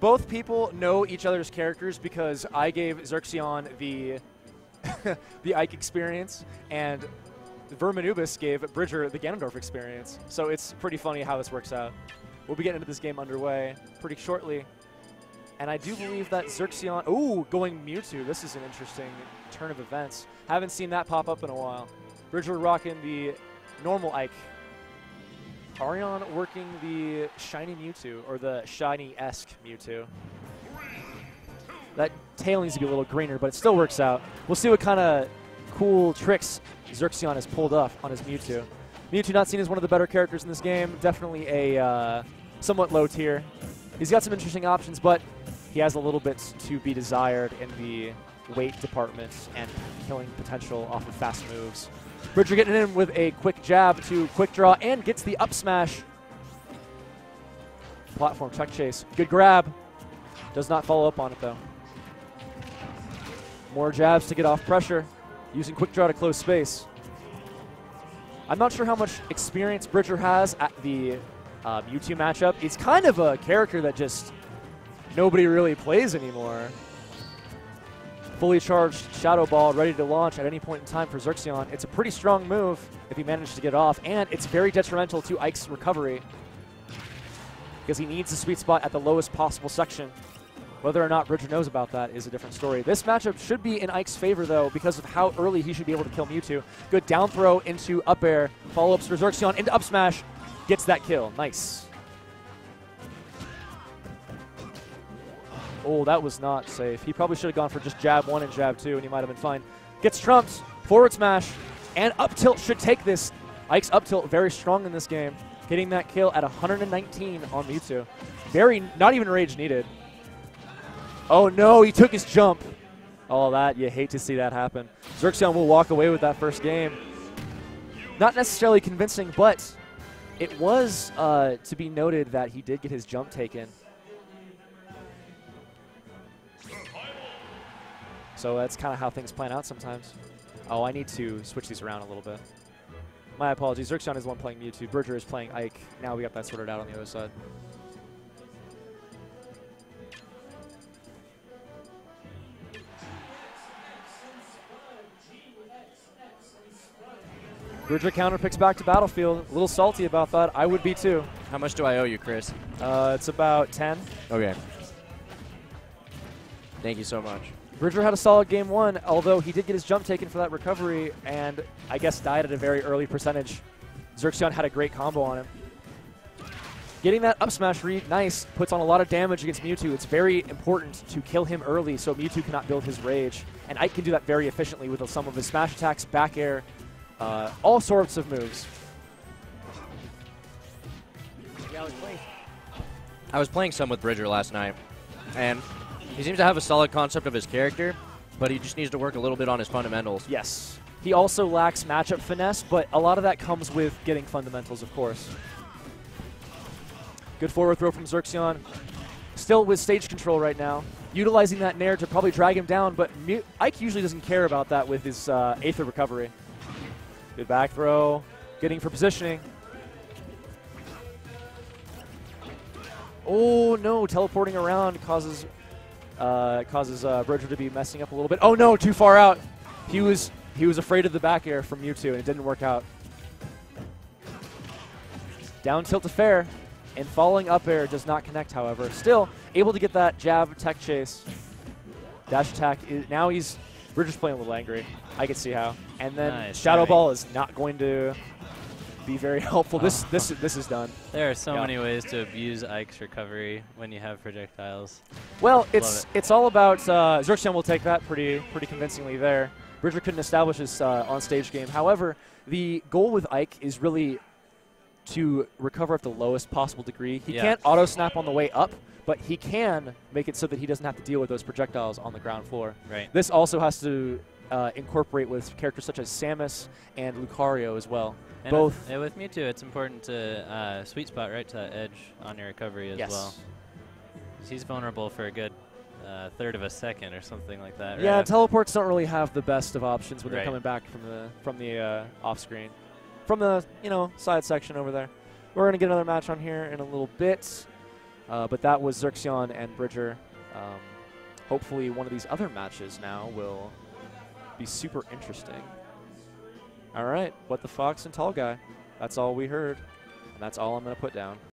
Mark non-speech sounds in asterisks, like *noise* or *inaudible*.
both people know each other's characters because I gave Zerxion the *laughs* the Ike experience, and Verminubis gave Bridger the Ganondorf experience. So it's pretty funny how this works out. We'll be getting into this game underway pretty shortly. And I do believe that Zerxion, ooh, going Mewtwo. This is an interesting turn of events. Haven't seen that pop up in a while. Bridger rocking the normal Ike. Arion working the shiny Mewtwo, or the shiny-esque Mewtwo. That tail needs to be a little greener, but it still works out. We'll see what kind of cool tricks Zerxion has pulled off on his Mewtwo. Mewtwo not seen as one of the better characters in this game. Definitely a uh, somewhat low tier. He's got some interesting options, but he has a little bit to be desired in the weight department and killing potential off of fast moves. Bridger getting in with a quick jab to quick draw and gets the up smash. Platform check chase. Good grab. Does not follow up on it though. More jabs to get off pressure, using quick draw to close space. I'm not sure how much experience Bridger has at the uh, Mewtwo matchup. It's kind of a character that just nobody really plays anymore. Fully charged Shadow Ball, ready to launch at any point in time for Zerxion. It's a pretty strong move if he manages to get off, and it's very detrimental to Ike's recovery because he needs the sweet spot at the lowest possible section. Whether or not Bridger knows about that is a different story. This matchup should be in Ike's favor, though, because of how early he should be able to kill Mewtwo. Good down throw into up air, follow-ups for Zerxion into up smash, gets that kill. Nice. Oh, that was not safe. He probably should have gone for just jab one and jab two, and he might have been fine. Gets trumped, forward smash, and up tilt should take this. Ike's up tilt very strong in this game, getting that kill at 119 on Mewtwo. Very, not even rage needed. Oh no, he took his jump. All that, you hate to see that happen. Zerxion will walk away with that first game. Not necessarily convincing, but it was uh, to be noted that he did get his jump taken. So that's kind of how things plan out sometimes. Oh, I need to switch these around a little bit. My apologies. Zerxion is the one playing Mewtwo. Bridger is playing Ike. Now we got that sorted out on the other side. Bridger counter picks back to Battlefield. A little salty about that. I would be too. How much do I owe you, Chris? Uh, it's about 10. Okay. Thank you so much. Bridger had a solid game one, although he did get his jump taken for that recovery and I guess died at a very early percentage. Zerxion had a great combo on him. Getting that up smash read, nice, puts on a lot of damage against Mewtwo. It's very important to kill him early so Mewtwo cannot build his rage. And Ike can do that very efficiently with some of his smash attacks, back air, uh, all sorts of moves. I was playing some with Bridger last night, and he seems to have a solid concept of his character, but he just needs to work a little bit on his fundamentals. Yes. He also lacks matchup finesse, but a lot of that comes with getting fundamentals, of course. Good forward throw from Zerxion. Still with stage control right now. Utilizing that Nair to probably drag him down, but Ike usually doesn't care about that with his uh, Aether recovery. Good back throw. Getting for positioning. Oh no, teleporting around causes uh, causes uh, Bridger to be messing up a little bit. Oh no, too far out. He was he was afraid of the back air from Mewtwo, and it didn't work out. Down tilt to fair, and falling up air does not connect, however. Still able to get that jab tech chase. Dash attack. Is, now he's Bridger's playing a little angry. I can see how. And then Nice, Shadow right. Ball is not going to be very *laughs* helpful. This *laughs* this this is done. There are so Yeah. many ways to abuse Ike's recovery when you have projectiles. Well, it's it. it's all about uh, Zerxion will take that pretty pretty convincingly there. Bridger couldn't establish his uh, on-stage game. However, the goal with Ike is really to recover at the lowest possible degree. He Yeah. can't auto snap on the way up, but he can make it so that he doesn't have to deal with those projectiles on the ground floor. Right. This also has to uh, incorporate with characters such as Samus and Lucario as well. And Both. With, and with Mewtwo, it's important to uh, sweet spot right to that edge on your recovery as well. yes. well. He's vulnerable for a good uh, third of a second or something like that. Yeah, after- teleports don't really have the best of options when they're coming back from the from the uh, off screen, from the you know side section over there. We're gonna get another match on here in a little bit. Uh, but that was Zerxion and Bridger. Um, hopefully, one of these other matches now will be super interesting. All right, what the Fox and Tall Guy. That's all we heard, and that's all I'm going to put down.